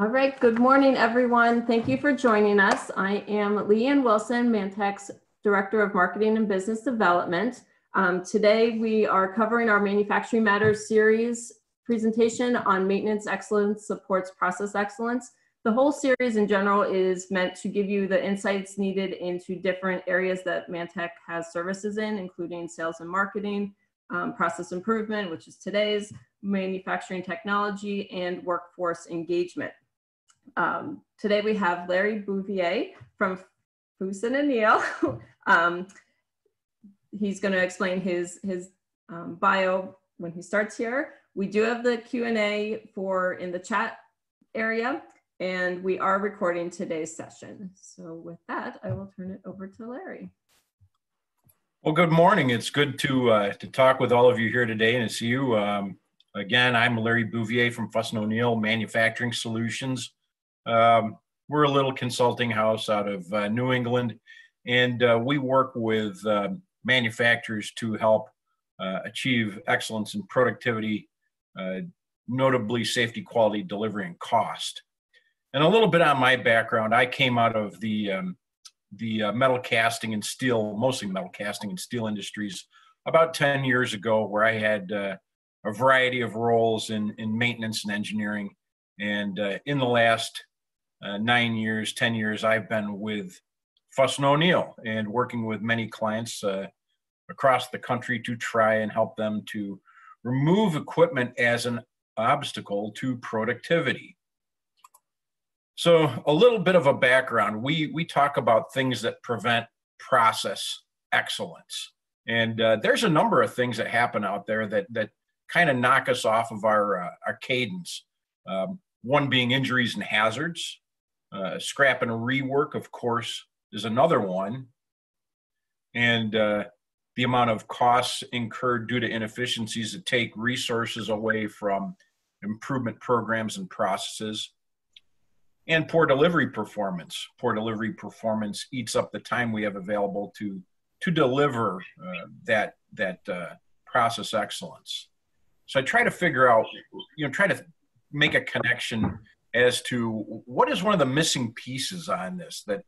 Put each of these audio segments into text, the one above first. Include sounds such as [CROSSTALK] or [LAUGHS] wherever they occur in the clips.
All right, good morning, everyone. Thank you for joining us. I am Leanne Wilson, Mantec's Director of Marketing and Business Development. Um, today, we are covering our Manufacturing Matters series presentation on maintenance excellence supports process excellence. The whole series in general is meant to give you the insights needed into different areas that Mantek has services in, including sales and marketing, um, process improvement, which is today's, manufacturing technology, and workforce engagement. Um, today we have Larry Bouvier from Fuss and O'Neill. [LAUGHS] um, he's going to explain his, his um, bio when he starts here. We do have the Q&A for in the chat area, and we are recording today's session. So with that, I will turn it over to Larry. Well, good morning. It's good to uh, to talk with all of you here today and to see you. Um, again, I'm Larry Bouvier from Fuss & O'Neill Manufacturing Solutions. Um, we're a little consulting house out of uh, New England, and uh, we work with uh, manufacturers to help uh, achieve excellence in productivity, uh, notably safety, quality, delivery, and cost. And a little bit on my background, I came out of the um, the uh, metal casting and steel, mostly metal casting and steel industries, about 10 years ago, where I had a variety of roles in, in maintenance and engineering. And in the last uh, nine years, 10 years, I've been with Fuss & O'Neill and working with many clients uh, across the country to try and help them to remove equipment as an obstacle to productivity. So a little bit of a background. We, we talk about things that prevent process excellence. And uh, there's a number of things that happen out there that, that kind of knock us off of our, uh, our cadence. Um, one being injuries and hazards. Uh, scrap and rework, of course, is another one. And uh, the amount of costs incurred due to inefficiencies that take resources away from improvement programs and processes. And poor delivery performance. Poor delivery performance eats up the time we have available to to deliver uh, that that uh, process excellence. So I try to figure out, you know, try to make a connection as to what is one of the missing pieces on this that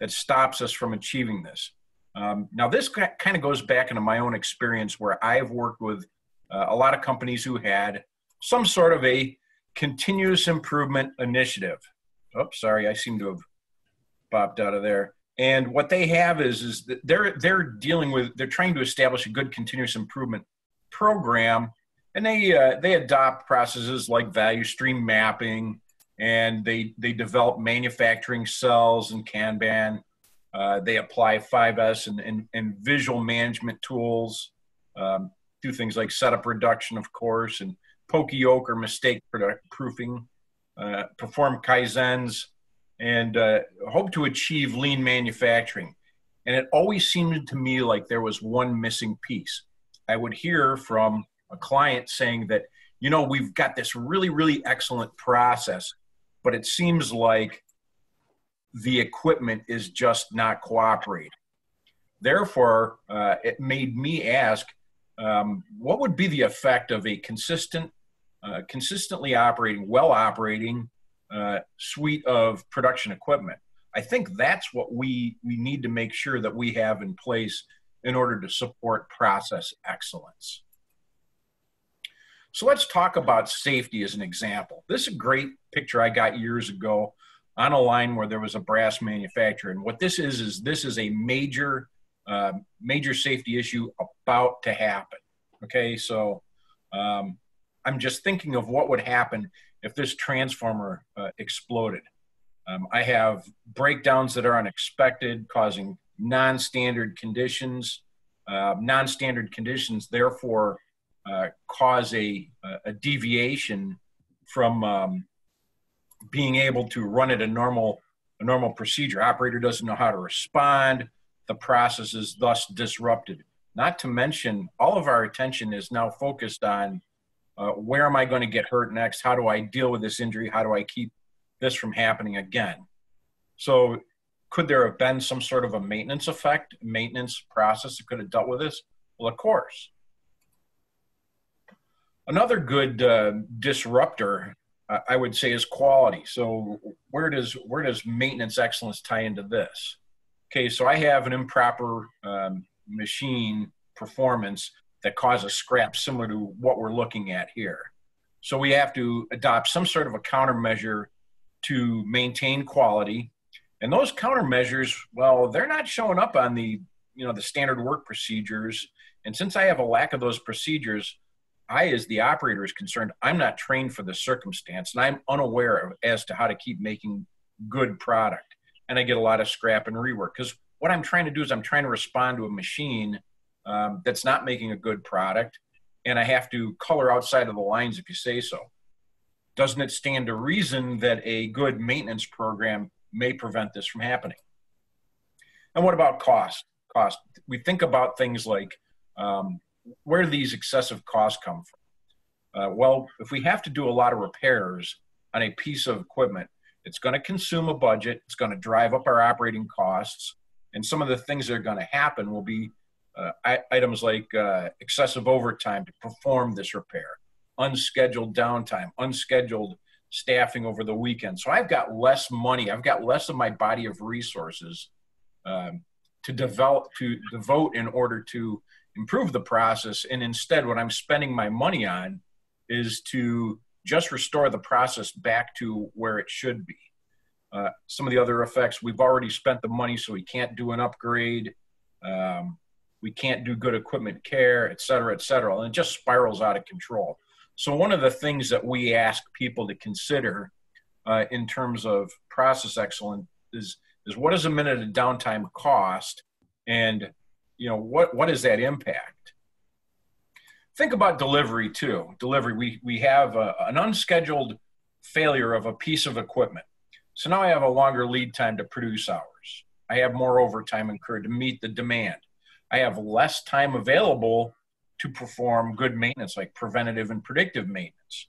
that stops us from achieving this. Um, now, this kind of goes back into my own experience where I've worked with uh, a lot of companies who had some sort of a continuous improvement initiative. Oh, sorry, I seem to have popped out of there. And what they have is is that they're they're dealing with they're trying to establish a good continuous improvement program, and they uh, they adopt processes like value stream mapping, and they they develop manufacturing cells and Kanban. Uh, they apply 5S and, and, and visual management tools. Um, do things like setup reduction, of course, and poka-yoke or mistake proofing. Uh, perform kaizens and uh, hope to achieve lean manufacturing. And it always seemed to me like there was one missing piece. I would hear from a client saying that, you know, we've got this really, really excellent process, but it seems like the equipment is just not cooperating. Therefore, uh, it made me ask, um, what would be the effect of a consistent, uh, consistently operating, well operating uh, suite of production equipment? I think that's what we we need to make sure that we have in place in order to support process excellence. So let's talk about safety as an example. This is a great picture I got years ago on a line where there was a brass manufacturer. And what this is, is this is a major, uh, major safety issue about to happen. Okay, so um, I'm just thinking of what would happen if this transformer uh, exploded. Um, I have breakdowns that are unexpected, causing non-standard conditions. Uh, non-standard conditions, therefore, uh, cause a, a deviation from um, being able to run at a normal a normal procedure. Operator doesn't know how to respond. The process is thus disrupted. Not to mention, all of our attention is now focused on uh, where am I going to get hurt next? How do I deal with this injury? How do I keep this from happening again? So, could there have been some sort of a maintenance effect, maintenance process that could have dealt with this? Well, of course. Another good uh, disruptor I would say is quality. So where does where does maintenance excellence tie into this? Okay, so I have an improper um, machine performance that causes scrap similar to what we're looking at here. So we have to adopt some sort of a countermeasure to maintain quality. And those countermeasures, well, they're not showing up on the you know the standard work procedures. And since I have a lack of those procedures, I, as the operator, is concerned. I'm not trained for the circumstance, and I'm unaware of, as to how to keep making good product. And I get a lot of scrap and rework because what I'm trying to do is I'm trying to respond to a machine um, that's not making a good product, and I have to color outside of the lines if you say so. Doesn't it stand to reason that a good maintenance program may prevent this from happening? And what about cost? Cost. We think about things like um, where these excessive costs come from? Uh, well, if we have to do a lot of repairs on a piece of equipment, it's going to consume a budget. It's going to drive up our operating costs. And some of the things that are going to happen will be uh, items like uh, excessive overtime to perform this repair, unscheduled downtime, unscheduled staffing over the weekend. So I've got less money. I've got less of my body of resources um, to develop to devote in order to improve the process. And instead, what I'm spending my money on is to just restore the process back to where it should be. Uh, some of the other effects, we've already spent the money, so we can't do an upgrade. Um, we can't do good equipment care, et cetera, et cetera. And it just spirals out of control. So, one of the things that we ask people to consider uh, in terms of process excellence is, is what does a minute of downtime cost? And you know what what is that impact? Think about delivery too. Delivery we we have a, an unscheduled failure of a piece of equipment. So now i have a longer lead time to produce hours. I have more overtime incurred to meet the demand. I have less time available to perform good maintenance like preventative and predictive maintenance.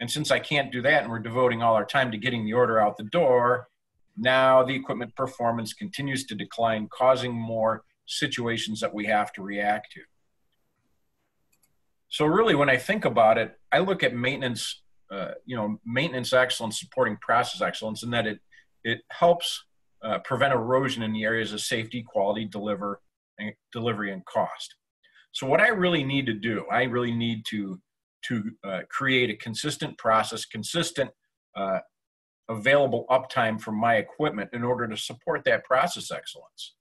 And since i can't do that and we're devoting all our time to getting the order out the door now the equipment performance continues to decline causing more situations that we have to react to. So really, when I think about it, I look at maintenance, uh, you know, maintenance excellence supporting process excellence, and that it it helps uh, prevent erosion in the areas of safety, quality, deliver, and delivery, and cost. So what I really need to do, I really need to to uh, create a consistent process, consistent uh, available uptime for my equipment in order to support that process excellence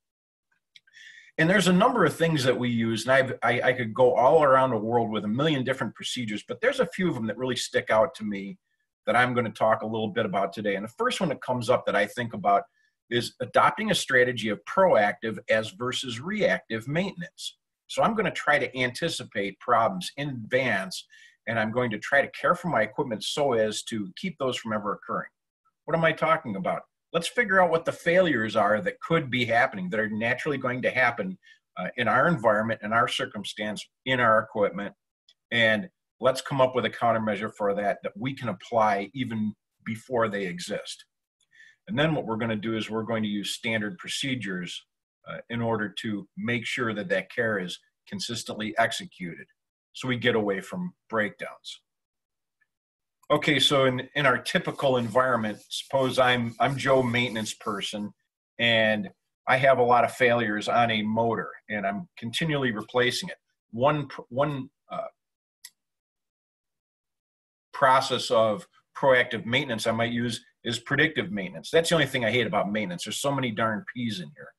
and there's a number of things that we use and I've, I, I could go all around the world with a million different procedures but there's a few of them that really stick out to me that i'm going to talk a little bit about today. And the first one that comes up that i think about is adopting a strategy of proactive as versus reactive maintenance. So i'm going to try to anticipate problems in advance and i'm going to try to care for my equipment so as to keep those from ever occurring. What am i talking about let's figure out what the failures are that could be happening that are naturally going to happen uh, in our environment in our circumstance in our equipment. And let's come up with a countermeasure for that that we can apply even before they exist. And then what we're going to do is we're going to use standard procedures uh, in order to make sure that that care is consistently executed so we get away from breakdowns okay so in in our typical environment suppose i'm i'm joe maintenance person and i have a lot of failures on a motor and i'm continually replacing it. One one uh, process of proactive maintenance i might use is predictive maintenance. That's the only thing i hate about maintenance. There's so many darn p's in here.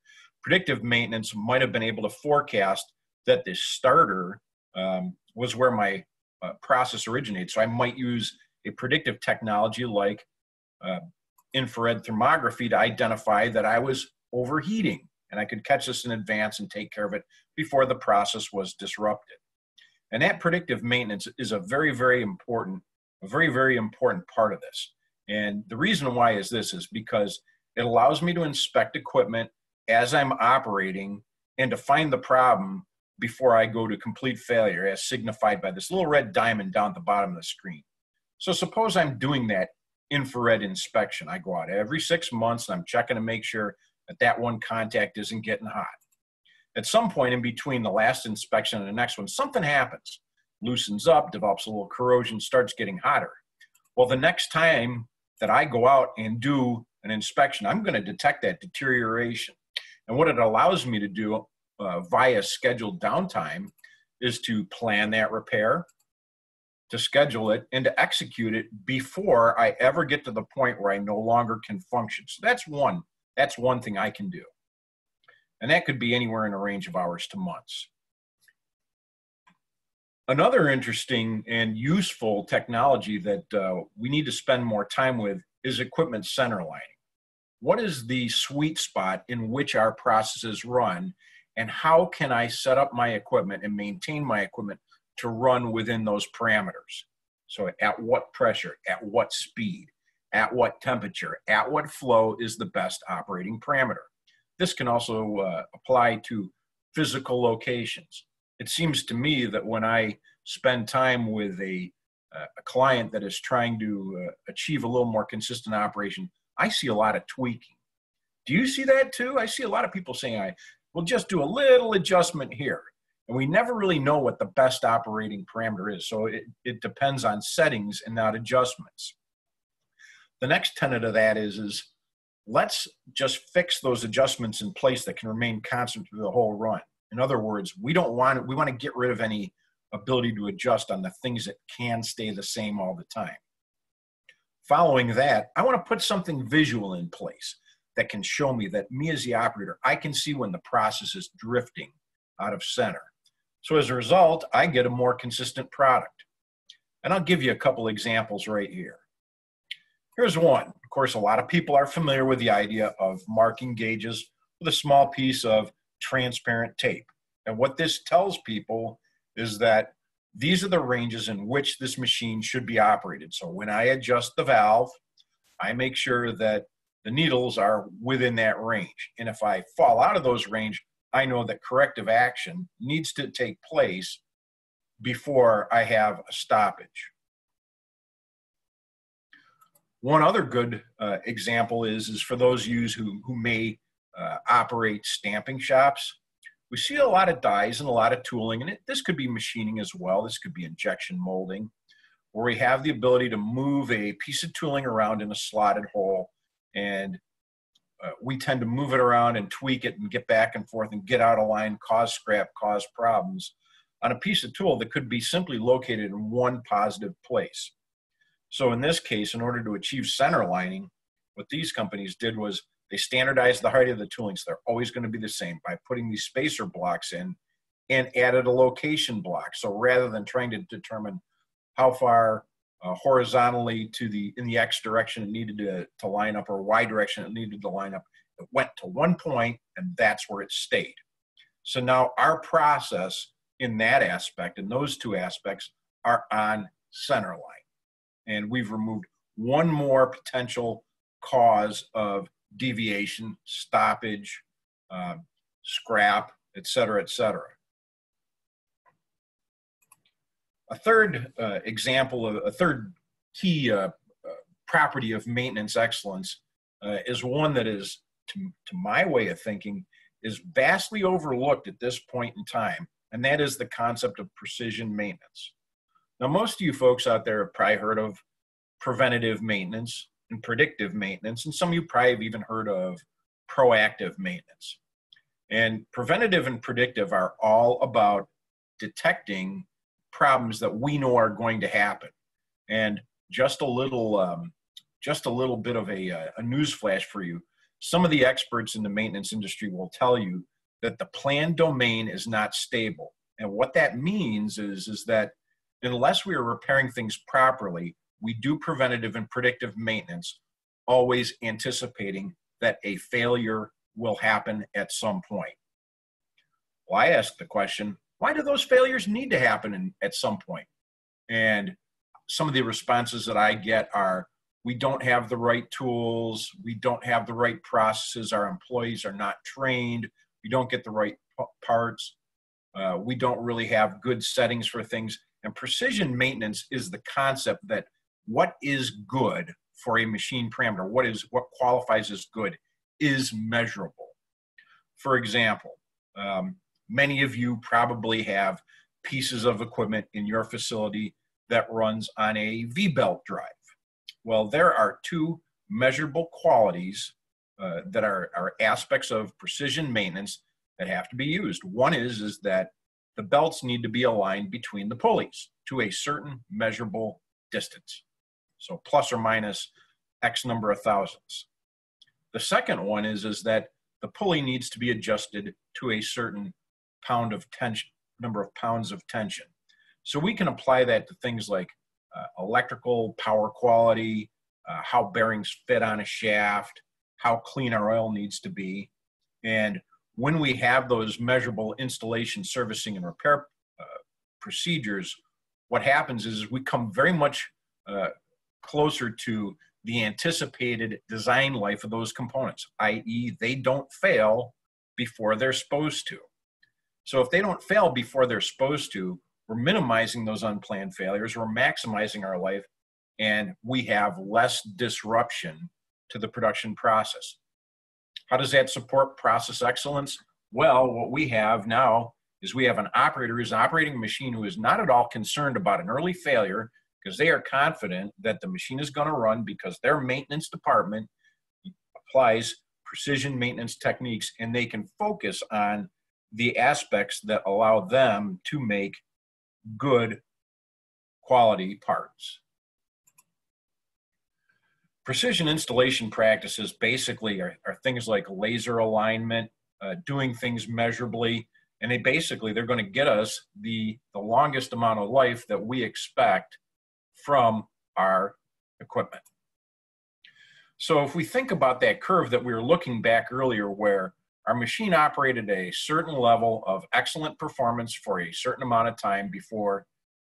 Predictive maintenance might have been able to forecast that the starter um, was where my uh, process originated so i might use a predictive technology like uh, infrared thermography to identify that I was overheating and I could catch this in advance and take care of it before the process was disrupted. And that predictive maintenance is a very, very important, a very, very important part of this. And the reason why is this is because it allows me to inspect equipment as I'm operating and to find the problem before I go to complete failure, as signified by this little red diamond down at the bottom of the screen. So suppose I'm doing that infrared inspection. I go out every six months and I'm checking to make sure that that one contact isn't getting hot. At some point in between the last inspection and the next one, something happens, loosens up, develops a little corrosion, starts getting hotter. Well, the next time that I go out and do an inspection, I'm going to detect that deterioration. And what it allows me to do uh, via scheduled downtime is to plan that repair, to schedule it, and to execute it before I ever get to the point where I no longer can function. So that's one. That's one thing I can do. And that could be anywhere in a range of hours to months. Another interesting and useful technology that uh, we need to spend more time with is equipment center lining. What is the sweet spot in which our processes run, and how can I set up my equipment and maintain my equipment to run within those parameters? So, at what pressure, at what speed, at what temperature, at what flow is the best operating parameter? This can also uh, apply to physical locations it seems to me that when I spend time with a, uh, a client that is trying to uh, achieve a little more consistent operation, I see a lot of tweaking. Do you see that too? I see a lot of people saying, I will just do a little adjustment here. And we never really know what the best operating parameter is. So it, it depends on settings and not adjustments. The next tenet of that is, is let's just fix those adjustments in place that can remain constant through the whole run. In other words, we don't want we want to get rid of any ability to adjust on the things that can stay the same all the time. Following that, I want to put something visual in place that can show me that me as the operator, I can see when the process is drifting out of center. So as a result, I get a more consistent product. And I'll give you a couple examples right here. Here's one. Of course, a lot of people are familiar with the idea of marking gauges with a small piece of transparent tape. And what this tells people is that these are the ranges in which this machine should be operated. So when I adjust the valve, I make sure that the needles are within that range. And if I fall out of those range, I know that corrective action needs to take place before I have a stoppage. One other good uh, example is, is for those you who, who may uh, operate stamping shops. We see a lot of dies and a lot of tooling, and it, this could be machining as well. This could be injection molding, where we have the ability to move a piece of tooling around in a slotted hole, and uh, we tend to move it around and tweak it and get back and forth and get out of line, cause scrap, cause problems on a piece of tool that could be simply located in one positive place. So in this case, in order to achieve center lining, what these companies did was they standardized the height of the tooling, so they're always going to be the same by putting these spacer blocks in and added a location block. So rather than trying to determine how far uh, horizontally to the in the x direction it needed to, to line up or y direction it needed to line up, it went to one point and that's where it stayed. So now our process in that aspect, in those two aspects, are on center line. And we've removed one more potential cause of deviation, stoppage, uh, scrap, et cetera, et cetera. A third uh, example, a third key uh, uh property of maintenance excellence uh, is one that is, to, to my way of thinking, is vastly overlooked at this point in time, and that is the concept of precision maintenance. Now, most of you folks out there have probably heard of preventative maintenance, and predictive maintenance. And some of you probably have even heard of proactive maintenance. And preventative and predictive are all about detecting problems that we know are going to happen. And just a little, um, just a little bit of a, uh, a news flash for you. Some of the experts in the maintenance industry will tell you that the planned domain is not stable. And what that means is, is that unless we are repairing things properly, we do preventative and predictive maintenance, always anticipating that a failure will happen at some point. Well, I ask the question why do those failures need to happen in, at some point? And some of the responses that I get are we don't have the right tools, we don't have the right processes, our employees are not trained, we don't get the right parts, uh, we don't really have good settings for things. And precision maintenance is the concept that what is good for a machine parameter, what is what qualifies as good, is measurable. For example, um, many of you probably have pieces of equipment in your facility that runs on a V-belt drive. Well, there are two measurable qualities uh, that are, are aspects of precision maintenance that have to be used. One is, is that the belts need to be aligned between the pulleys to a certain measurable distance. So plus or minus X number of thousandths. The second one is, is that the pulley needs to be adjusted to a certain pound of tension, number of pounds of tension. So we can apply that to things like uh, electrical power quality, uh, how bearings fit on a shaft, how clean our oil needs to be. And when we have those measurable installation, servicing, and repair uh, procedures, what happens is we come very much uh, closer to the anticipated design life of those components, i.e., they don't fail before they're supposed to. So if they don't fail before they're supposed to, we're minimizing those unplanned failures, we're maximizing our life, and we have less disruption to the production process. How does that support process excellence? Well, what we have now is we have an operator who's operating a machine who is not at all concerned about an early failure because they are confident that the machine is going to run because their maintenance department applies precision maintenance techniques and they can focus on the aspects that allow them to make good quality parts. Precision installation practices basically are, are things like laser alignment, uh, doing things measurably, and they basically they're going to get us the the longest amount of life that we expect from our equipment. So if we think about that curve that we were looking back earlier where our machine operated a certain level of excellent performance for a certain amount of time before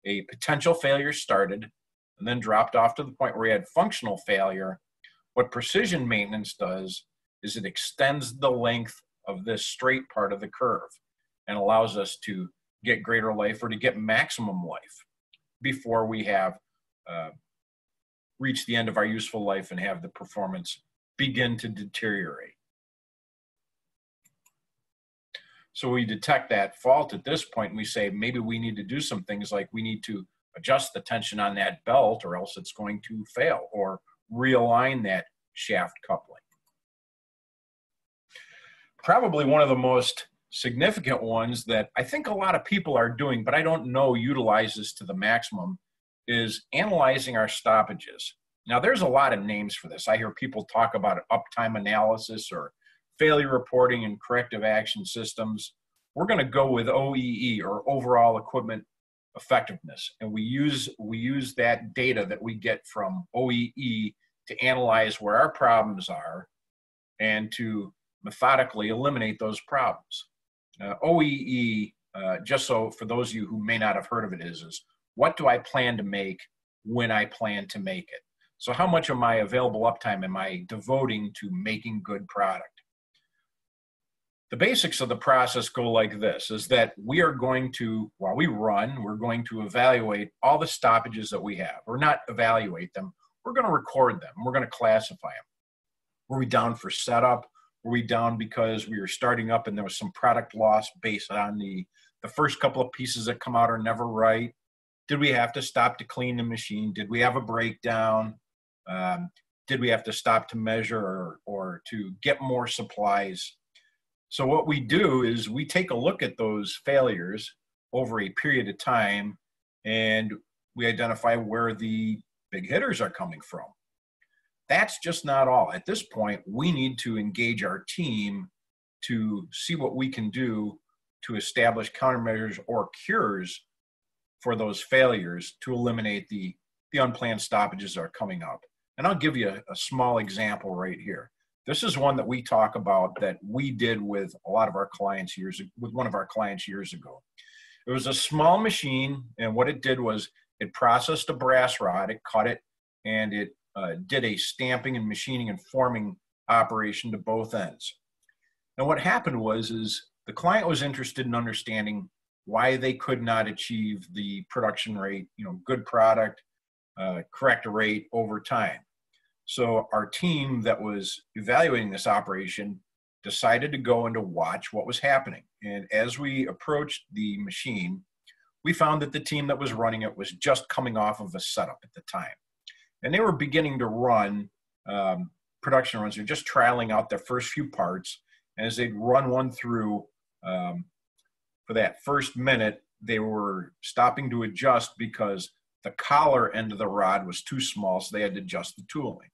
a potential failure started and then dropped off to the point where we had functional failure. What precision maintenance does is it extends the length of this straight part of the curve and allows us to get greater life or to get maximum life before we have uh, reached the end of our useful life and have the performance begin to deteriorate. So we detect that fault at this point and we say maybe we need to do some things like we need to adjust the tension on that belt or else it's going to fail or realign that shaft coupling. Probably one of the most significant ones that I think a lot of people are doing, but I don't know utilizes to the maximum, is analyzing our stoppages. Now, there's a lot of names for this. I hear people talk about uptime analysis or failure reporting and corrective action systems. We're going to go with OEE or overall equipment effectiveness, and we use we use that data that we get from OEE to analyze where our problems are and to methodically eliminate those problems. Uh, OEE, uh, just so for those of you who may not have heard of it, is is what do I plan to make when I plan to make it? So how much of my available uptime am I devoting to making good product? The basics of the process go like this is that we are going to while we run we're going to evaluate all the stoppages that we have or not evaluate them. We're going to record them. We're going to classify them were we down for setup? Were we down because we were starting up and there was some product loss based on the the first couple of pieces that come out are never right? Did we have to stop to clean the machine? Did we have a breakdown? Um, did we have to stop to measure or, or to get more supplies so what we do is we take a look at those failures over a period of time and we identify where the big hitters are coming from. That's just not all. At this point, we need to engage our team to see what we can do to establish countermeasures or cures for those failures to eliminate the, the unplanned stoppages that are coming up. And I'll give you a, a small example right here. This is one that we talk about that we did with a lot of our clients years with one of our clients years ago. It was a small machine, and what it did was it processed a brass rod, it cut it, and it uh, did a stamping and machining and forming operation to both ends. And what happened was is the client was interested in understanding why they could not achieve the production rate, you know, good product, uh, correct rate over time. So our team that was evaluating this operation decided to go and to watch what was happening. And as we approached the machine, we found that the team that was running it was just coming off of a setup at the time. and they were beginning to run um, production runs. They're just trialing out their first few parts. And as they'd run one through um, for that first minute, they were stopping to adjust because the collar end of the rod was too small, so they had to adjust the tooling.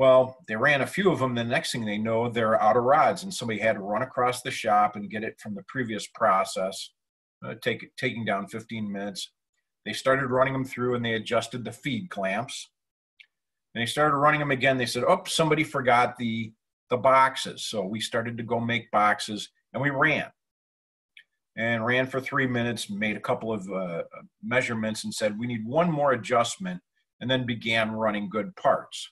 Well, they ran a few of them. The next thing they know, they're out of rods, and somebody had to run across the shop and get it from the previous process, uh, take, taking down 15 minutes. They started running them through and they adjusted the feed clamps. And they started running them again. They said, "Oh, somebody forgot the the boxes." So we started to go make boxes, and we ran and ran for three minutes. Made a couple of uh, measurements and said, "We need one more adjustment," and then began running good parts.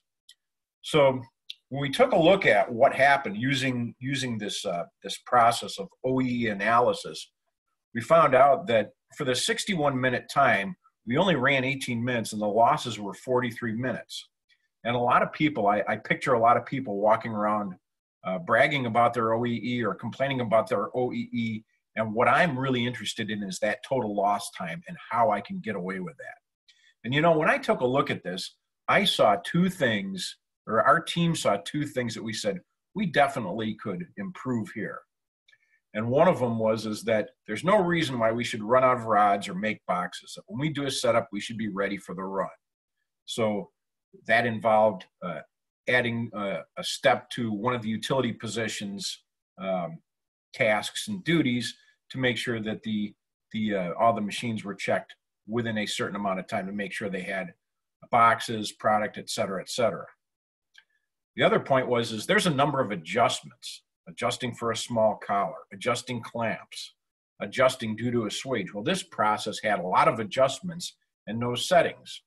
So when we took a look at what happened using using this uh, this process of OEE analysis, we found out that for the 61 minute time, we only ran 18 minutes, and the losses were 43 minutes. And a lot of people, I, I picture a lot of people walking around uh, bragging about their OEE or complaining about their OEE. And what I'm really interested in is that total loss time and how I can get away with that. And you know, when I took a look at this, I saw two things, or our team saw two things that we said we definitely could improve here. And one of them was is that there's no reason why we should run out of rods or make boxes. When we do a setup, we should be ready for the run. So that involved uh, adding uh, a step to one of the utility positions um, tasks and duties to make sure that the the uh, all the machines were checked within a certain amount of time to make sure they had boxes, product, et cetera, et cetera. The other point was is there's a number of adjustments, adjusting for a small collar, adjusting clamps, adjusting due to a swage. Well, this process had a lot of adjustments and no settings.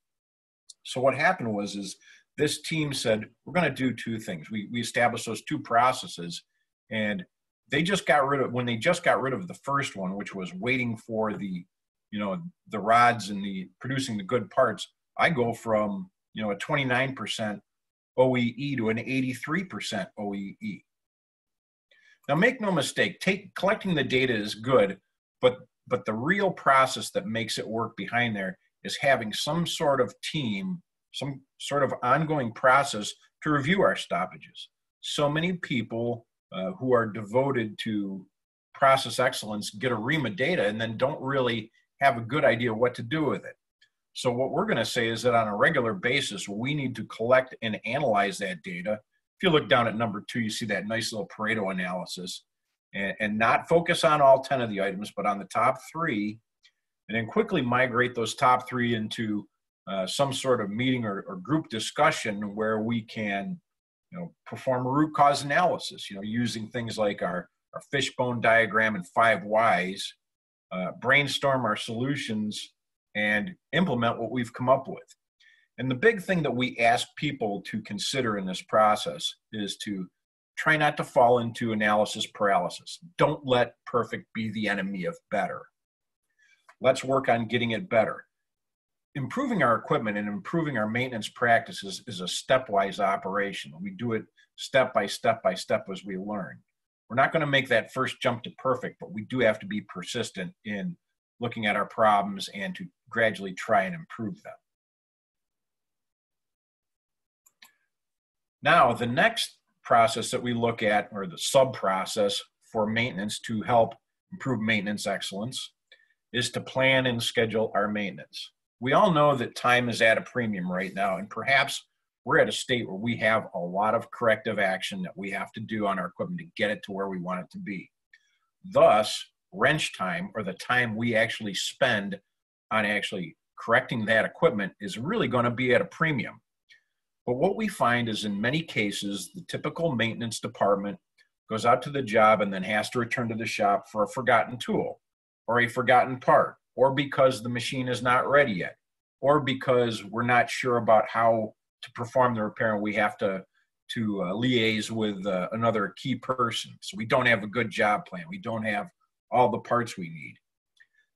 So what happened was is this team said we're going to do two things. We we established those two processes, and they just got rid of when they just got rid of the first one, which was waiting for the you know the rods and the producing the good parts. I go from you know a 29% OEE to an 83% OEE. Now make no mistake, take collecting the data is good, but but the real process that makes it work behind there is having some sort of team, some sort of ongoing process to review our stoppages. So many people uh, who are devoted to process excellence get a ream of data and then don't really have a good idea what to do with it. So what we're going to say is that on a regular basis, we need to collect and analyze that data. If you look down at number two, you see that nice little Pareto analysis and, and not focus on all 10 of the items, but on the top three and then quickly migrate those top three into uh, some sort of meeting or, or, group discussion where we can you know perform a root cause analysis you know using things like our, our fishbone diagram and five whys uh, brainstorm our solutions and implement what we've come up with and the big thing that we ask people to consider in this process is to try not to fall into analysis paralysis don't let perfect be the enemy of better Let's work on getting it better. Improving our equipment and improving our maintenance practices is a stepwise operation. We do it step by step by step as we learn. We're not going to make that first jump to perfect, but we do have to be persistent in looking at our problems and to gradually try and improve them. Now, the next process that we look at, or the sub process for maintenance to help improve maintenance excellence, is to plan and schedule our maintenance. We all know that time is at a premium right now, and perhaps we're at a state where we have a lot of corrective action that we have to do on our equipment to get it to where we want it to be. Thus, wrench time, or the time we actually spend on actually correcting that equipment, is really going to be at a premium. But what we find is in many cases, the typical maintenance department goes out to the job and then has to return to the shop for a forgotten tool or a forgotten part, or because the machine is not ready yet, or because we're not sure about how to perform the repair and we have to to uh, liaise with uh, another key person. So we don't have a good job plan. We don't have all the parts we need.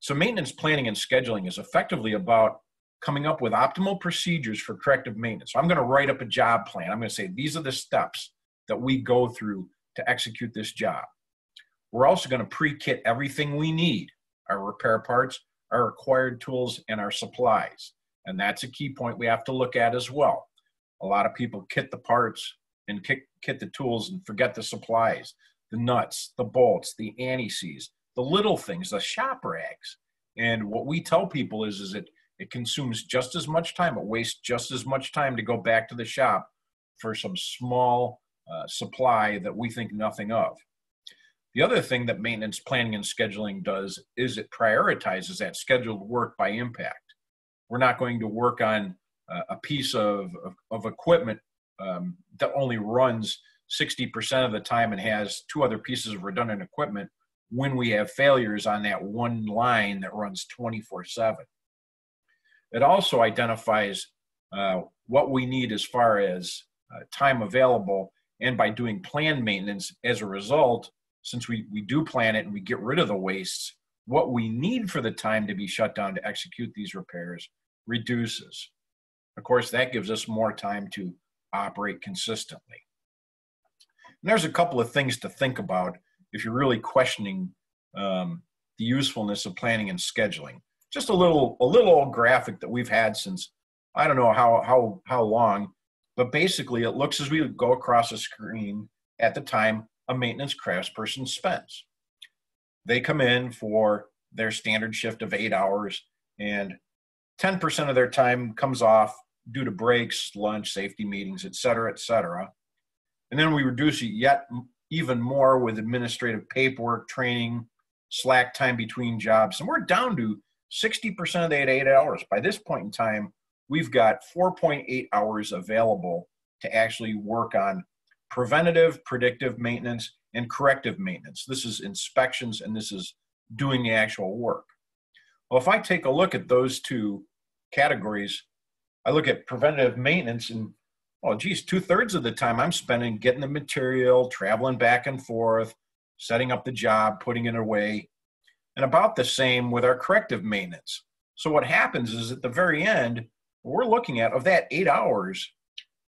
So maintenance planning and scheduling is effectively about coming up with optimal procedures for corrective maintenance. So I'm going to write up a job plan. I'm going to say these are the steps that we go through to execute this job. We're also going to pre-kit everything we need our repair parts, our required tools, and our supplies. And that's a key point we have to look at as well. A lot of people kit the parts and kit, kit the tools and forget the supplies, the nuts, the bolts, the anti-seize, the little things, the shop rags. And what we tell people is, is it, it consumes just as much time, it wastes just as much time to go back to the shop for some small uh, supply that we think nothing of. The other thing that maintenance planning and scheduling does is it prioritizes that scheduled work by impact. We're not going to work on uh, a piece of, of, of equipment um, that only runs 60% of the time and has two other pieces of redundant equipment when we have failures on that one line that runs 24 7. It also identifies uh, what we need as far as uh, time available, and by doing planned maintenance, as a result, since we, we do plan it and we get rid of the wastes, what we need for the time to be shut down to execute these repairs reduces. Of course, that gives us more time to operate consistently. And there's a couple of things to think about if you're really questioning um, the usefulness of planning and scheduling. Just a little, a little old graphic that we've had since I don't know how how how long, but basically it looks as we go across the screen at the time a maintenance craftsperson spends. They come in for their standard shift of eight hours, and 10% of their time comes off due to breaks, lunch, safety meetings, et cetera, et cetera. And then we reduce it yet even more with administrative paperwork, training, slack time between jobs. And we're down to 60% of that eight hours. By this point in time, we've got 4.8 hours available to actually work on preventative, predictive maintenance, and corrective maintenance. This is inspections and this is doing the actual work. Well, if I take a look at those two categories, I look at preventative maintenance and oh geez, two thirds of the time I'm spending getting the material, traveling back and forth, setting up the job, putting it away, and about the same with our corrective maintenance. So what happens is at the very end, we're looking at of that eight hours,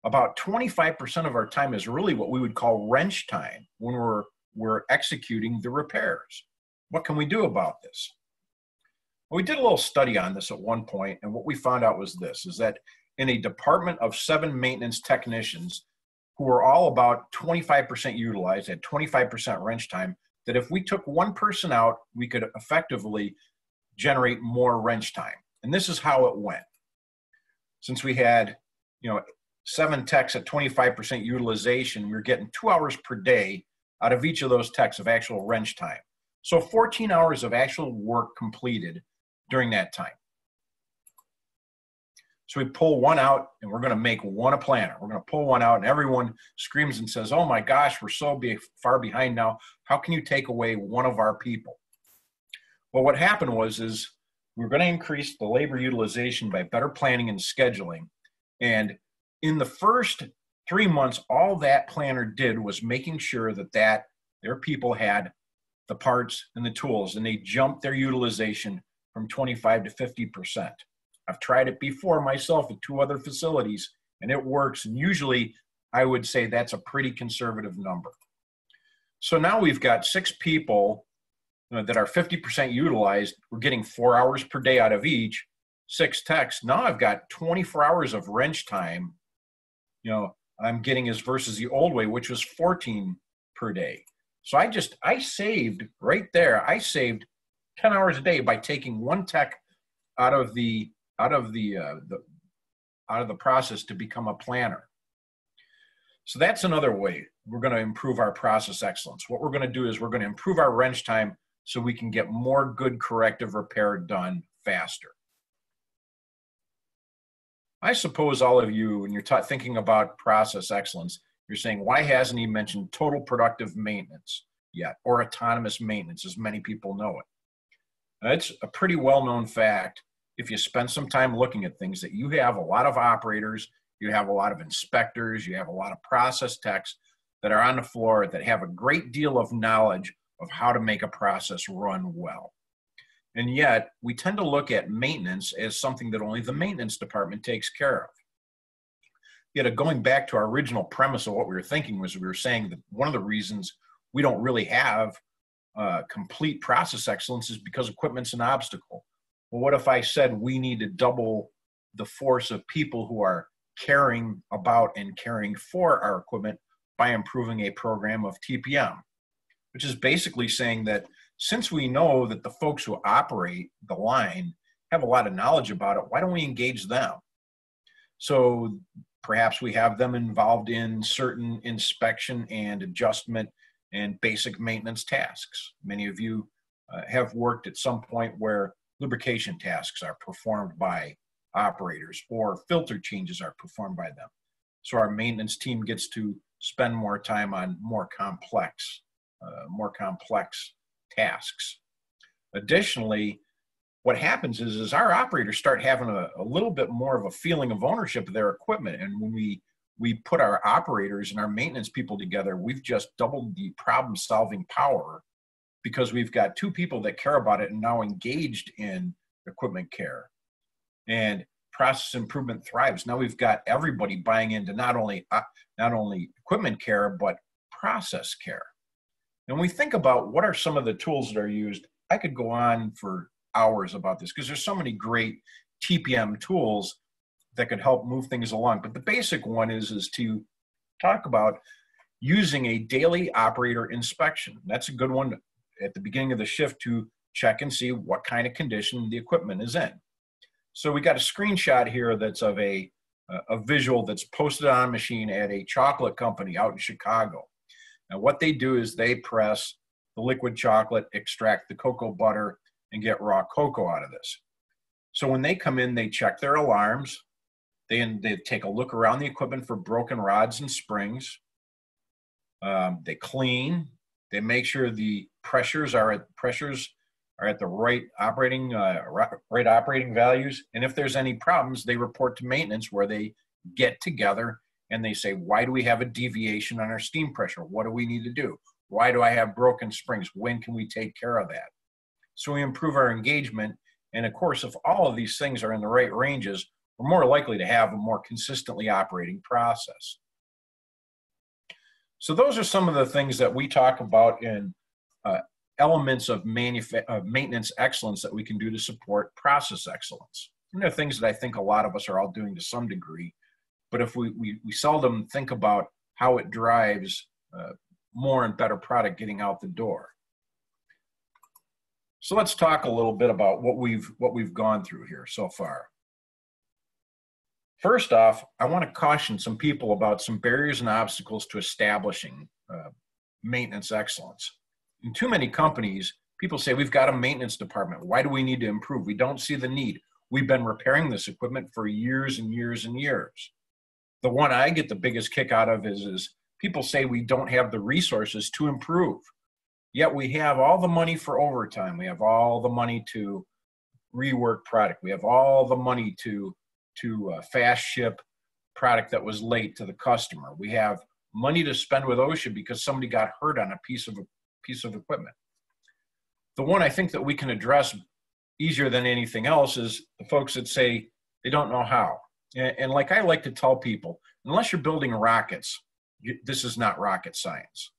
about 25% of our time is really what we would call wrench time when we're we're executing the repairs. What can we do about this? Well, we did a little study on this at one point, and what we found out was this is that in a department of seven maintenance technicians who were all about 25% utilized at 25% wrench time, that if we took one person out, we could effectively generate more wrench time. And this is how it went. Since we had, you know, seven techs at 25% utilization, we are getting two hours per day out of each of those techs of actual wrench time. So 14 hours of actual work completed during that time. So we pull one out and we're going to make one a planner. We're going to pull one out and everyone screams and says, Oh my gosh, we're so be- far behind now. How can you take away one of our people? Well, what happened was is we we're going to increase the labor utilization by better planning and scheduling. And in the first three months, all that planner did was making sure that that their people had the parts and the tools, and they jumped their utilization from 25 to 50 percent. I've tried it before myself at two other facilities, and it works. And usually, I would say that's a pretty conservative number. So now we've got six people that are 50% utilized. We're getting four hours per day out of each, six techs. Now I've got 24 hours of wrench time you know i'm getting as versus the old way which was 14 per day so i just i saved right there i saved 10 hours a day by taking one tech out of the out of the, uh, the out of the process to become a planner. So that's another way we're going to improve our process excellence. What we're going to do is we're going to improve our wrench time so we can get more good corrective repair done faster. I suppose all of you, when you're thinking about process excellence, you're saying, why hasn't he mentioned total productive maintenance yet, or autonomous maintenance, as many people know it? It's a pretty well known fact if you spend some time looking at things that you have a lot of operators, you have a lot of inspectors, you have a lot of process techs that are on the floor that have a great deal of knowledge of how to make a process run well. And yet, we tend to look at maintenance as something that only the maintenance department takes care of. Yet, going back to our original premise of what we were thinking was we were saying that one of the reasons we don't really have uh, complete process excellence is because equipment's an obstacle. Well, what if I said we need to double the force of people who are caring about and caring for our equipment by improving a program of TPM, which is basically saying that since we know that the folks who operate the line have a lot of knowledge about it, why don't we engage them? So perhaps we have them involved in certain inspection and adjustment and basic maintenance tasks. Many of you uh, have worked at some point where lubrication tasks are performed by operators or filter changes are performed by them. So our maintenance team gets to spend more time on more complex, uh, more complex tasks. Additionally, what happens is, is our operators start having a, a little bit more of a feeling of ownership of their equipment. And when we we put our operators and our maintenance people together, we've just doubled the problem solving power because we've got two people that care about it and now engaged in equipment care. And process improvement thrives. Now we've got everybody buying into not only uh, not only equipment care but process care. And we think about what are some of the tools that are used. I could go on for hours about this because there's so many great TPM tools that could help move things along. But the basic one is is to talk about using a daily operator inspection. That's a good one at the beginning of the shift to check and see what kind of condition the equipment is in. So we got a screenshot here that's of a a visual that's posted on a machine at a chocolate company out in Chicago. Now what they do is they press the liquid chocolate, extract the cocoa butter, and get raw cocoa out of this. So when they come in, they check their alarms. They, they take a look around the equipment for broken rods and springs. Um, they clean. They make sure the pressures are at pressures are at the right operating uh, right operating values. And if there's any problems, they report to maintenance where they get together and they say, why do we have a deviation on our steam pressure? What do we need to do? Why do I have broken springs? When can we take care of that? So we improve our engagement. And of course, if all of these things are in the right ranges, we're more likely to have a more consistently operating process. So those are some of the things that we talk about in uh, elements of, of maintenance excellence that we can do to support process excellence. And there are things that I think a lot of us are all doing to some degree, but if we, we, we seldom think about how it drives uh, more and better product getting out the door. So let's talk a little bit about what we've what we've gone through here so far. First off, I want to caution some people about some barriers and obstacles to establishing uh, maintenance excellence. In too many companies, people say we've got a maintenance department. Why do we need to improve? We don't see the need. We've been repairing this equipment for years and years and years. The one I get the biggest kick out of is, is people say we don't have the resources to improve. Yet we have all the money for overtime. We have all the money to rework product. We have all the money to to uh, fast ship product that was late to the customer. We have money to spend with OSHA because somebody got hurt on a piece of a piece of equipment. The one I think that we can address easier than anything else is the folks that say they don't know how. And, and like I like to tell people, unless you're building rockets, you, this is not rocket science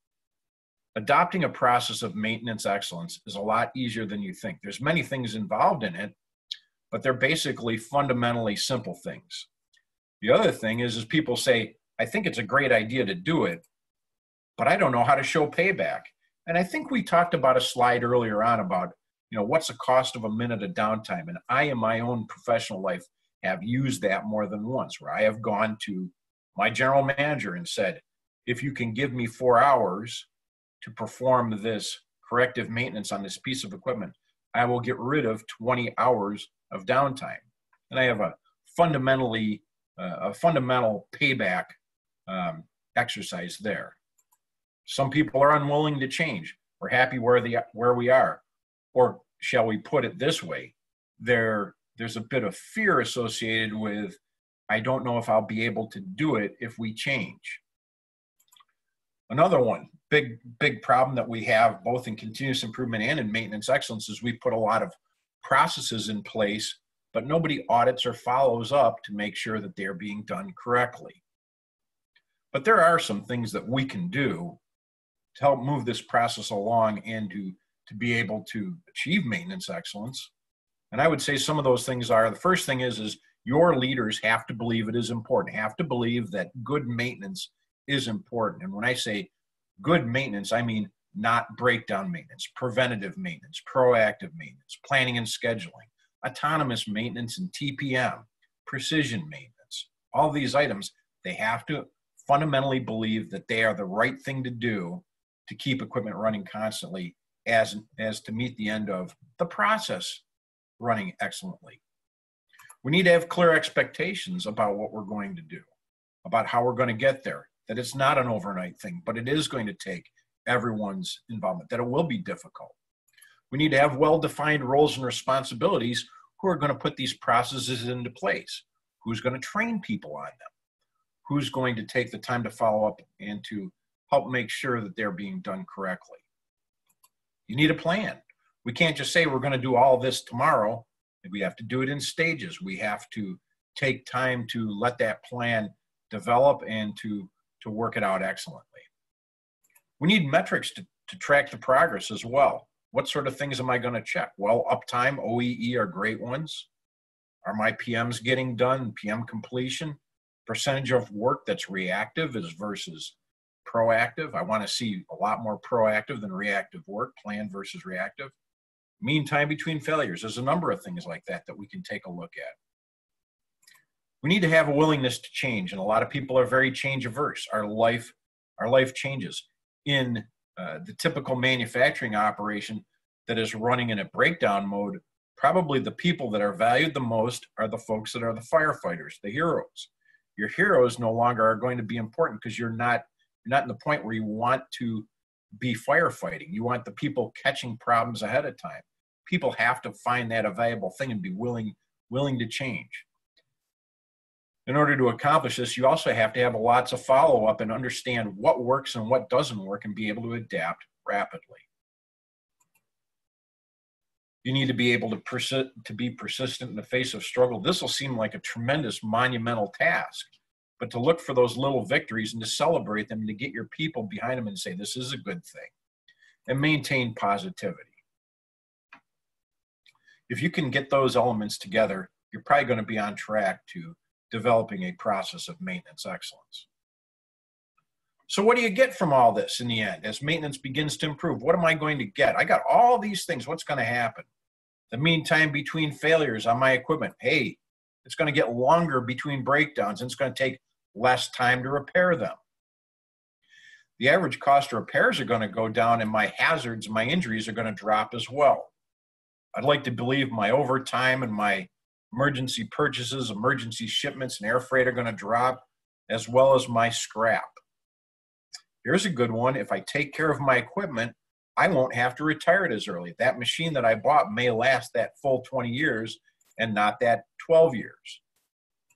adopting a process of maintenance excellence is a lot easier than you think. There's many things involved in it, but they're basically fundamentally simple things. The other thing is, is people say, I think it's a great idea to do it, but I don't know how to show payback. And I think we talked about a slide earlier on about, you know, what's the cost of a minute of downtime? And I, in my own professional life, have used that more than once, where I have gone to my general manager and said, if you can give me four hours to perform this corrective maintenance on this piece of equipment, I will get rid of 20 hours of downtime. And I have a fundamentally uh, a fundamental payback um, exercise there. Some people are unwilling to change. We're happy where the where we are, or shall we put it this way? There there's a bit of fear associated with I don't know if I'll be able to do it if we change. Another one, big big problem that we have both in continuous improvement and in maintenance excellence is we put a lot of processes in place but nobody audits or follows up to make sure that they're being done correctly but there are some things that we can do to help move this process along and to to be able to achieve maintenance excellence and i would say some of those things are the first thing is is Your leaders have to believe it is important, have to believe that good maintenance is important. And when I say good maintenance, I mean not breakdown maintenance, preventative maintenance, proactive maintenance, planning and scheduling, autonomous maintenance and TPM, precision maintenance. All these items, they have to fundamentally believe that they are the right thing to do to keep equipment running constantly as, as to meet the end of the process running excellently. We need to have clear expectations about what we're going to do, about how we're going to get there, that it's not an overnight thing, but it is going to take everyone's involvement, that it will be difficult. We need to have well defined roles and responsibilities who are going to put these processes into place, who's going to train people on them, who's going to take the time to follow up and to help make sure that they're being done correctly. You need a plan. We can't just say we're going to do all this tomorrow. We have to do it in stages. We have to take time to let that plan develop and to, to work it out excellently. We need metrics to, to track the progress as well. What sort of things am I going to check? Well, uptime, OEE are great ones. Are my PMs getting done? PM completion? Percentage of work that's reactive is versus proactive. I want to see a lot more proactive than reactive work, planned versus reactive. Mean time between failures. There's a number of things like that that we can take a look at. We need to have a willingness to change, and a lot of people are very change averse. Our life, our life changes. In uh, the typical manufacturing operation that is running in a breakdown mode, probably the people that are valued the most are the folks that are the firefighters, the heroes. Your heroes no longer are going to be important because you're not you're not in the point where you want to be firefighting. You want the people catching problems ahead of time. People have to find that a valuable thing and be willing willing to change. In order to accomplish this, you also have to have lots of follow up and understand what works and what doesn't work and be able to adapt rapidly. You need to be able to, persi- to be persistent in the face of struggle. This will seem like a tremendous monumental task but to look for those little victories and to celebrate them and to get your people behind them and say, this is a good thing, and maintain positivity. If you can get those elements together, you're probably going to be on track to developing a process of maintenance excellence. So, what do you get from all this in the end as maintenance begins to improve? What am I going to get? I got all these things. What's going to happen? The mean time between failures on my equipment. Hey, it's going to get longer between breakdowns and it's going to take less time to repair them. The average cost of repairs are going to go down and my hazards, my injuries are going to drop as well. I'd like to believe my overtime and my emergency purchases, emergency shipments, and air freight are going to drop, as well as my scrap. Here's a good one. If I take care of my equipment, I won't have to retire it as early. That machine that I bought may last that full 20 years and not that 12 years.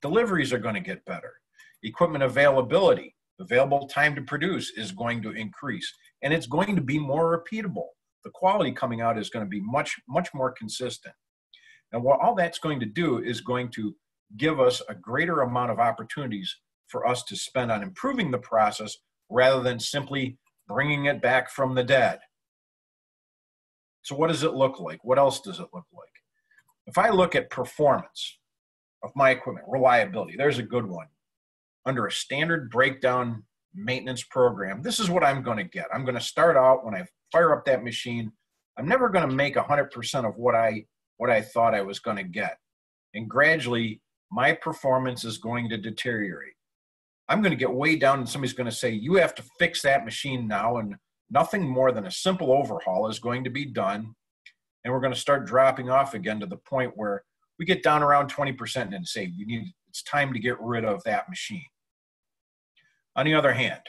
Deliveries are going to get better. Equipment availability, available time to produce is going to increase and it's going to be more repeatable. The quality coming out is going to be much, much more consistent. And what all that's going to do is going to give us a greater amount of opportunities for us to spend on improving the process rather than simply bringing it back from the dead. So, what does it look like? What else does it look like? If I look at performance of my equipment, reliability, there's a good one. Under a standard breakdown maintenance program, this is what I'm going to get. I'm going to start out when I fire up that machine. I'm never going to make 100% of what I what I thought I was going to get. And gradually, my performance is going to deteriorate. I'm going to get way down, and somebody's going to say, You have to fix that machine now, and nothing more than a simple overhaul is going to be done and we're going to start dropping off again to the point where we get down around 20% and say we need it's time to get rid of that machine. On the other hand,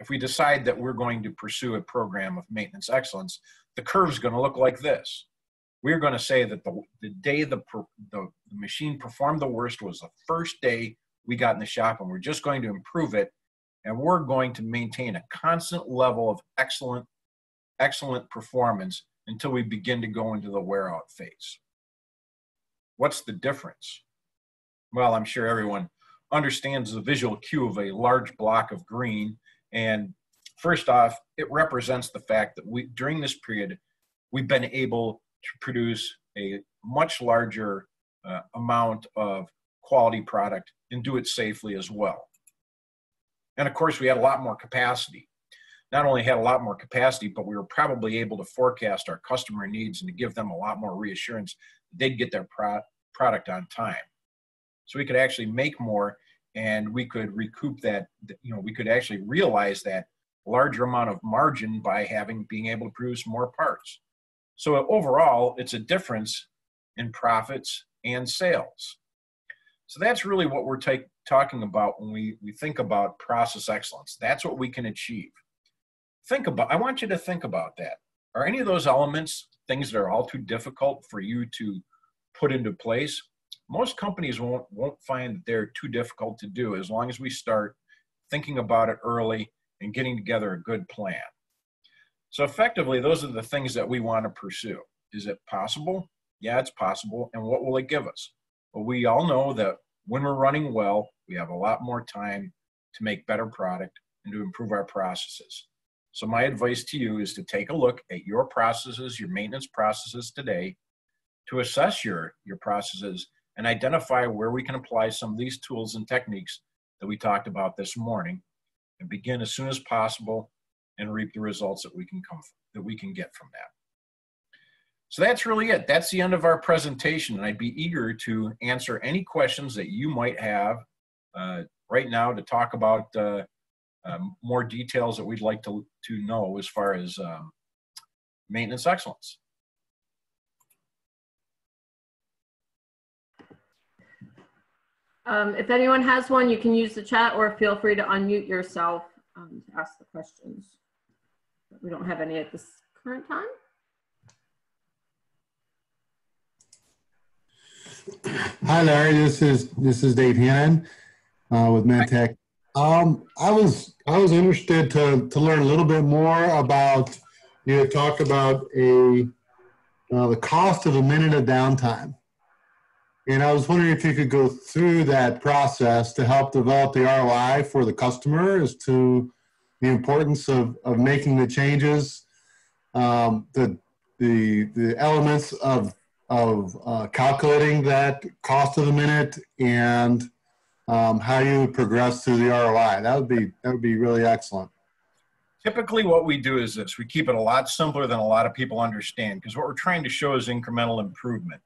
if we decide that we're going to pursue a program of maintenance excellence, the curve is going to look like this. We're going to say that the, the day the, the, the machine performed the worst was the first day we got in the shop, and we're just going to improve it, and we're going to maintain a constant level of excellent, excellent performance until we begin to go into the wear out phase. What's the difference? Well, I'm sure everyone understands the visual cue of a large block of green. And first off, it represents the fact that we, during this period, we've been able to produce a much larger uh, amount of quality product and do it safely as well. And of course, we had a lot more capacity. Not only had a lot more capacity, but we were probably able to forecast our customer needs and to give them a lot more reassurance they'd get their pro- product on time. So we could actually make more and we could recoup that, you know, we could actually realize that larger amount of margin by having being able to produce more parts. So overall, it's a difference in profits and sales. So that's really what we're take, talking about when we, we think about process excellence. That's what we can achieve. Think about, I want you to think about that. Are any of those elements things that are all too difficult for you to put into place? Most companies won't, won't find that they're too difficult to do as long as we start thinking about it early and getting together a good plan. So effectively, those are the things that we want to pursue. Is it possible? Yeah, it's possible. And what will it give us? Well, we all know that when we're running well, we have a lot more time to make better product and to improve our processes. So my advice to you is to take a look at your processes, your maintenance processes today, to assess your, your processes and identify where we can apply some of these tools and techniques that we talked about this morning and begin as soon as possible and reap the results that we can come that we can get from that. So that's really it. That's the end of our presentation, and I'd be eager to answer any questions that you might have uh, right now to talk about uh, um, more details that we'd like to, to know as far as um, maintenance excellence. Um, if anyone has one, you can use the chat or feel free to unmute yourself um, to ask the questions. We don't have any at this current time. Hi, Larry. This is this is Dave Hannon uh, with Mantec. Um, I was I was interested to to learn a little bit more about you had talked about a uh, the cost of a minute of downtime, and I was wondering if you could go through that process to help develop the ROI for the customer as to the importance of of making the changes, um, the the the elements of of uh, calculating that cost of the minute and um, how you progress through the ROI. That would be that would be really excellent. Typically, what we do is this: we keep it a lot simpler than a lot of people understand because what we're trying to show is incremental improvement.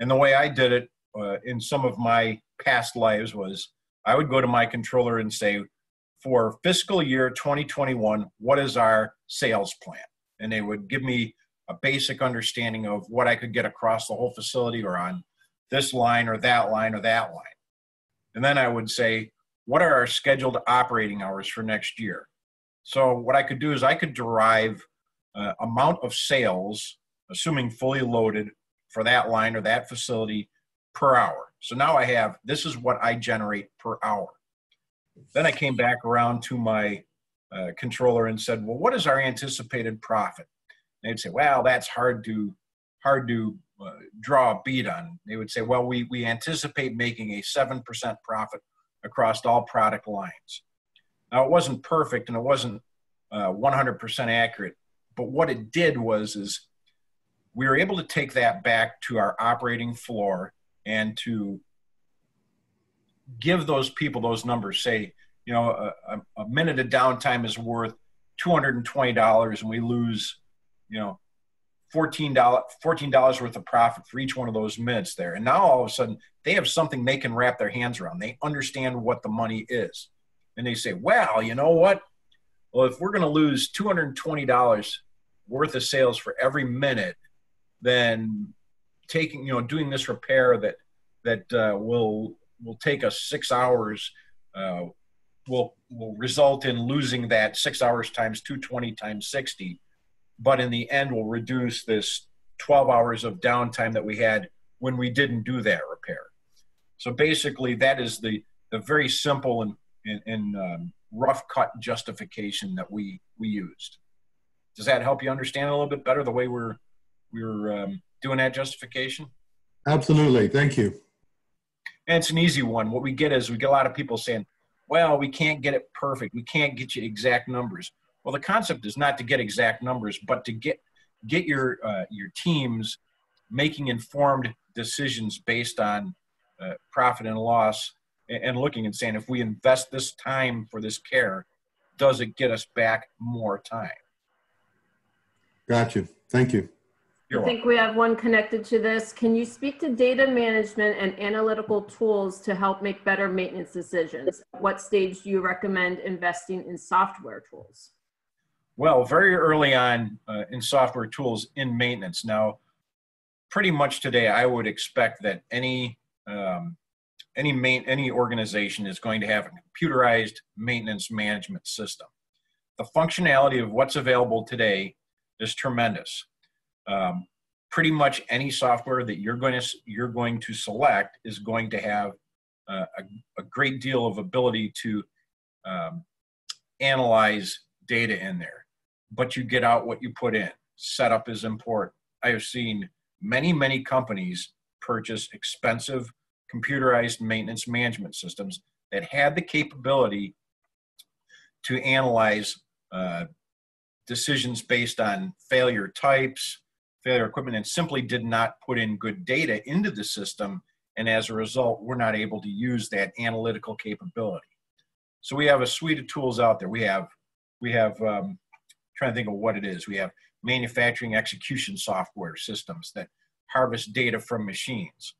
And the way I did it uh, in some of my past lives was I would go to my controller and say, for fiscal year 2021, what is our sales plan? And they would give me a basic understanding of what I could get across the whole facility or on this line or that line or that line. And then I would say, what are our scheduled operating hours for next year? So what I could do is I could derive uh, amount of sales, assuming fully loaded for that line or that facility per hour. So now I have, this is what I generate per hour. Then I came back around to my uh, controller and said, well, what is our anticipated profit? they'd say, well, that's hard to hard to uh, draw a beat on. They would say, well, we, we anticipate making a 7% profit across all product lines. Now, it wasn't perfect and it wasn't uh, 100% accurate, but what it did was is we were able to take that back to our operating floor and to give those people those numbers. Say, you know, a, a minute of downtime is worth $220 and we lose you know, $14, $14 worth of profit for each one of those minutes there. And now all of a sudden they have something they can wrap their hands around. They understand what the money is. And they say, well, you know what? Well, if we're going to lose $220 worth of sales for every minute, then taking, you know, doing this repair that, that uh, will, will take us six hours uh, will, will result in losing that six hours times 220 times 60 but in the end will reduce this 12 hours of downtime that we had when we didn't do that repair. So basically, that is the, the very simple and, and, and um, rough cut justification that we, we used. Does that help you understand a little bit better the way we're, we're um, doing that justification? Absolutely. Thank you. And it's an easy one. What we get is we get a lot of people saying, well, we can't get it perfect. We can't get you exact numbers. Well, the concept is not to get exact numbers, but to get get your uh, your teams making informed decisions based on uh, profit and loss and, and looking and saying, if we invest this time for this care, does it get us back more time? Got you. Thank you. I think we have one connected to this. Can you speak to data management and analytical tools to help make better maintenance decisions? What stage do you recommend investing in software tools? Well, very early on uh, in software tools in maintenance. Now, pretty much today, I would expect that any um, any main any organization is going to have a computerized maintenance management system. The functionality of what's available today is tremendous. Um, pretty much any software that you're going to you're going to select is going to have uh, a, a, great deal of ability to um, analyze data in there. But you get out what you put in. Setup is important. I have seen many many companies purchase expensive computerized maintenance management systems that had the capability to analyze uh, decisions based on failure types failure equipment and simply did not put in good data into the system. And as a result, we're not able to use that analytical capability. So we have a suite of tools out there. We have, we have, um, trying to think of what it is. We have manufacturing execution software systems that harvest data from machines.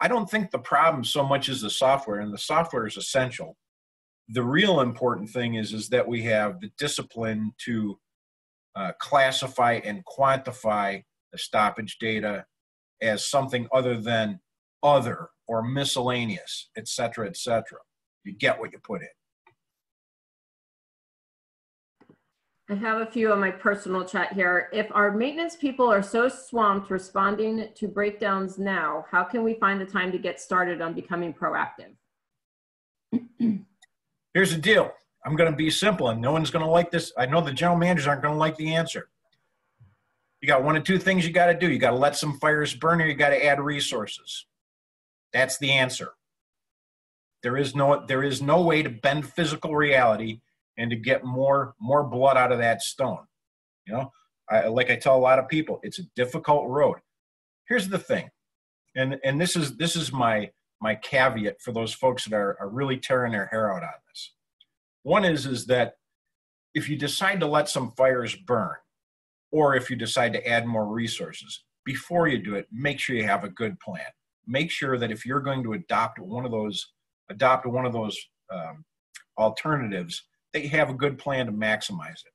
I don't think the problem so much is the software, and the software is essential. The real important thing is, is that we have the discipline to uh, classify and quantify the stoppage data as something other than other or miscellaneous, et cetera, et cetera. You get what you put in. I have a few on my personal chat here. If our maintenance people are so swamped responding to breakdowns now, how can we find the time to get started on becoming proactive? [CLEARS THROAT] Here's the deal I'm going to be simple, and no one's going to like this. I know the general managers aren't going to like the answer. You got one of two things you got to do. You got to let some fires burn, or you got to add resources. That's the answer. There is no there is no way to bend physical reality and to get more more blood out of that stone. You know, I, like I tell a lot of people, it's a difficult road. Here's the thing, and and this is this is my my caveat for those folks that are, are really tearing their hair out on this. One is is that if you decide to let some fires burn, or if you decide to add more resources, before you do it, make sure you have a good plan. Make sure that if you're going to adopt one of those adopt one of those um, alternatives, that you have a good plan to maximize it.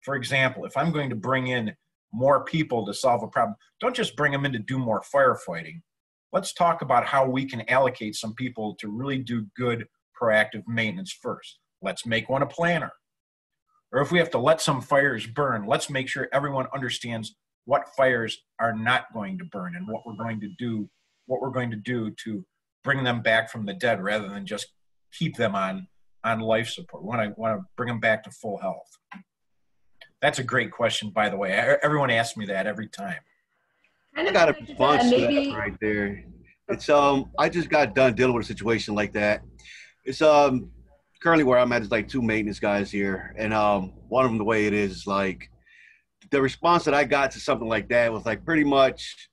For example, if I'm going to bring in more people to solve a problem, don't just bring them in to do more firefighting. Let's talk about how we can allocate some people to really do good proactive maintenance first. Let's make one a planner. Or if we have to let some fires burn, let's make sure everyone understands what fires are not going to burn and what we're going to do, what we're going to do to bring them back from the dead rather than just keep them on on life support. We want to want to bring them back to full health. That's a great question, by the way. Everyone asks me that every time. I got a response to that right there. It's um, I just got done dealing with a situation like that. It's um, currently where I'm at is like two maintenance guys here, and um, one of them the way it is like the response that I got to something like that was like pretty much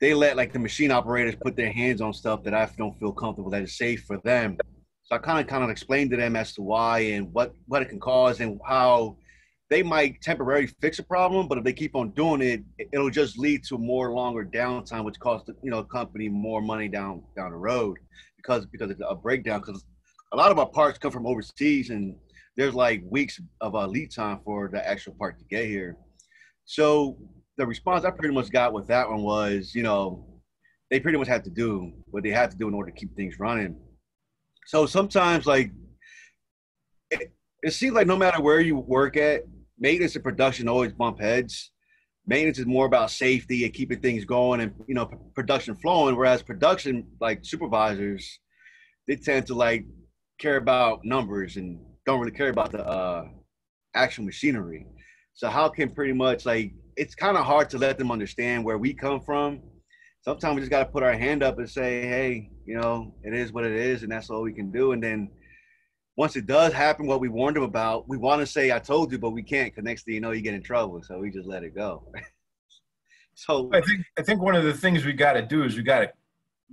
they let like the machine operators put their hands on stuff that I don't feel comfortable that is safe for them. So I kind of kind of explained to them as to why and what what it can cause and how they might temporarily fix a problem, but if they keep on doing it, it'll just lead to more longer downtime, which costs you know company more money down down the road because because of a breakdown. Because a lot of our parts come from overseas and there's like weeks of a lead time for the actual part to get here. So the response I pretty much got with that one was, you know, they pretty much had to do what they had to do in order to keep things running. So sometimes like it, it seems like no matter where you work at, maintenance and production always bump heads. Maintenance is more about safety and keeping things going and you know production flowing, whereas production like supervisors, they tend to like care about numbers and don't really care about the uh, actual machinery. So how can pretty much like it's kind of hard to let them understand where we come from. Sometimes we just got to put our hand up and say, hey, you know, it is what it is, and that's all we can do. And then once it does happen, what we warned them about, we want to say, I told you, but we can't because next thing you know, you get in trouble. So we just let it go. [LAUGHS] so I think I think one of the things we got to do is we got to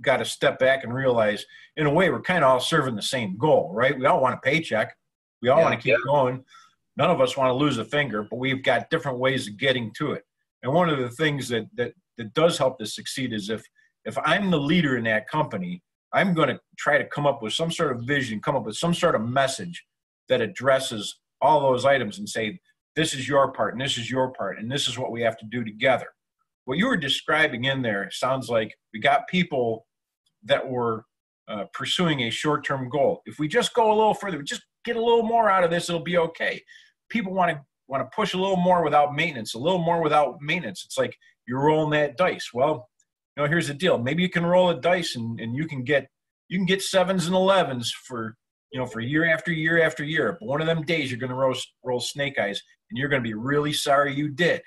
got to step back and realize, in a way, we're kind of all serving the same goal, right? We all want a paycheck. We all Yeah, want to keep going. None of us want to lose a finger, but we've got different ways of getting to it. And one of the things that that that does help to succeed is if if I'm the leader in that company, I'm going to try to come up with some sort of vision, come up with some sort of message that addresses all those items and say, this is your part and this is your part and this is what we have to do together. What you were describing in there sounds like we got people that were uh, pursuing a short term goal. If we just go a little further, just get a little more out of this, it'll be okay. People want to want to push a little more without maintenance, a little more without maintenance. It's like you're rolling that dice. Well, you know, here's the deal. Maybe you can roll a dice and, and you can get you can get sevens and elevens for you know for year after year after year. But one of them days you're going to roll roll snake eyes, and you're going to be really sorry you did.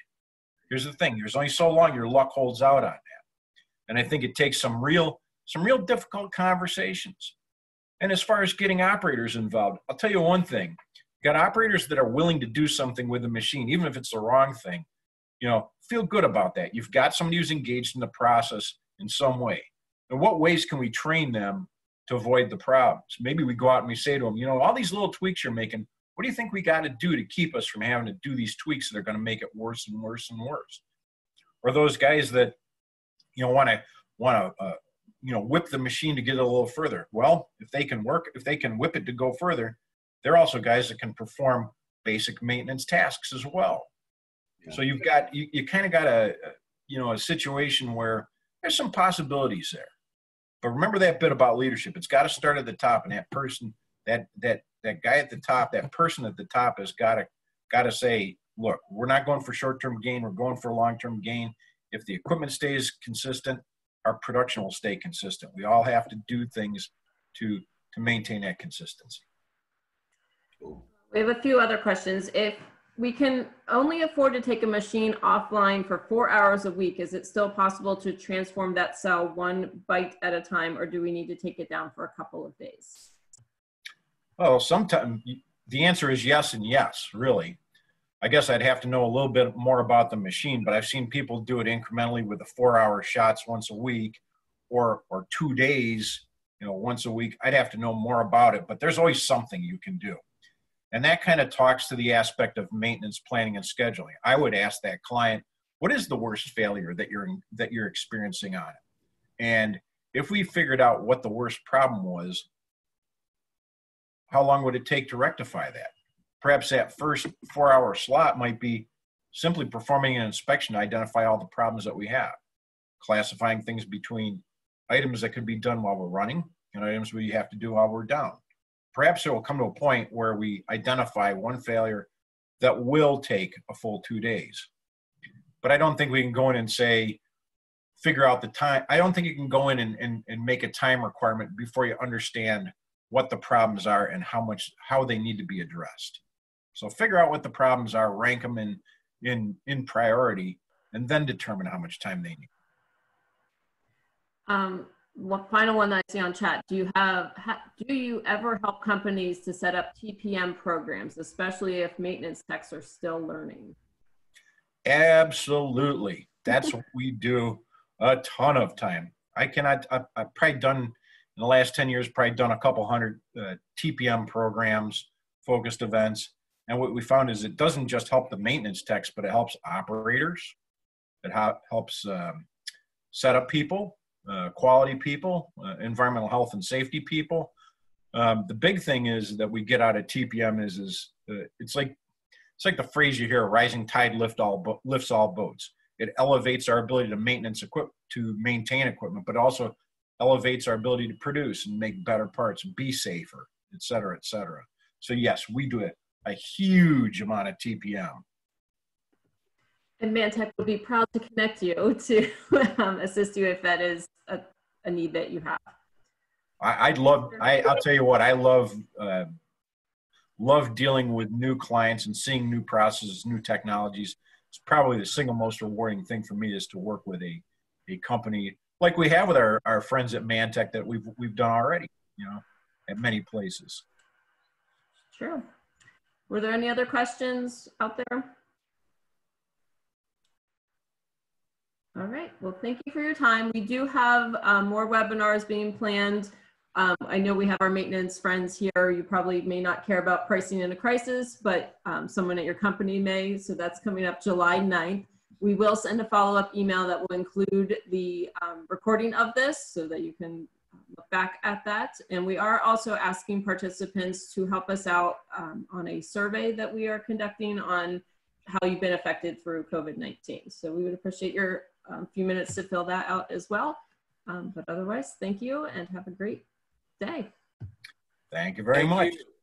Here's the thing: there's only so long your luck holds out on that, and I think it takes some real some real difficult conversations. And as far as getting operators involved, I'll tell you one thing: got operators that are willing to do something with the machine, even if it's the wrong thing. You know, feel good about that. You've got somebody who's engaged in the process in some way. In what ways can we train them to avoid the problems? Maybe we go out and we say to them, you know, all these little tweaks you're making, what do you think we got to do to keep us from having to do these tweaks that are going to make it worse and worse and worse? Or those guys that, you know, want to want to, uh, you know, whip the machine to get it a little further. Well, if they can work, if they can whip it to go further, they're also guys that can perform basic maintenance tasks as well. Yeah. So you've got you, you kind of got a you know a situation where there's some possibilities there. But remember that bit about leadership. It's got to start at the top, and that person, that that that guy at the top, that person at the top has got to got to say, look, we're not going for short-term gain. We're going for long-term gain. If the equipment stays consistent, our production will stay consistent. We all have to do things to to maintain that consistency. We have a few other questions. If we can only afford to take a machine offline for four hours a week, is it still possible to transform that cell one byte at a time, or do we need to take it down for a couple of days? Well, sometimes the answer is yes and yes, really. I guess I'd have to know a little bit more about the machine, but I've seen people do it incrementally with the four hour shots once a week or or two days, you know, once a week. I'd have to know more about it, but there's always something you can do. And that kind of talks to the aspect of maintenance planning and scheduling. I would ask that client, what is the worst failure that you're that you're experiencing on it? And if we figured out what the worst problem was, how long would it take to rectify that? Perhaps that first four hour slot might be simply performing an inspection to identify all the problems that we have, classifying things between items that could be done while we're running and items we have to do while we're down. Perhaps it will come to a point where we identify one failure that will take a full two days. But I don't think we can go in and say, figure out the time. I don't think you can go in and, and, and make a time requirement before you understand what the problems are and how much how they need to be addressed. So figure out what the problems are, rank them in in in priority, and then determine how much time they need. Um, what final one that I see on chat? Do you have ha, do you ever help companies to set up TPM programs, especially if maintenance techs are still learning? Absolutely, that's [LAUGHS] what we do a ton of time. I cannot. I, I've probably done in the last 10 years, probably done a couple hundred uh, TPM programs, focused events. And what we found is it doesn't just help the maintenance techs, but it helps operators. It ha- helps um, set up people, uh, quality people, uh, environmental health and safety people. Um, the big thing is that we get out of TPM is is uh, it's like it's like the phrase you hear: "Rising tide lift all bo- lifts all boats." It elevates our ability to maintenance equip to maintain equipment, but also elevates our ability to produce and make better parts, be safer, et cetera, et cetera. So yes, we do it a huge amount of TPM. And Mantec would be proud to connect you [LAUGHS] to um, assist you if that is a, a need that you have. I, would love. I, I'll tell you what. I love uh, love dealing with new clients and seeing new processes, new technologies. It's probably the single most rewarding thing for me is to work with a a company like we have with our, our friends at Mantec that we've we've done already, you know, at many places. Sure. Were there any other questions out there? All right. Well, thank you for your time. We do have um, more webinars being planned. Um, I know we have our maintenance friends here. You probably may not care about pricing in a crisis, but um, someone at your company may. So that's coming up July 9th. We will send a follow-up email that will include the um, recording of this so that you can look back at that. And we are also asking participants to help us out um, on a survey that we are conducting on how you've been affected through COVID-19. So we would appreciate your um, few minutes to fill that out as well. Um, but otherwise, thank you and have a great day. Thank you very Thank much. you.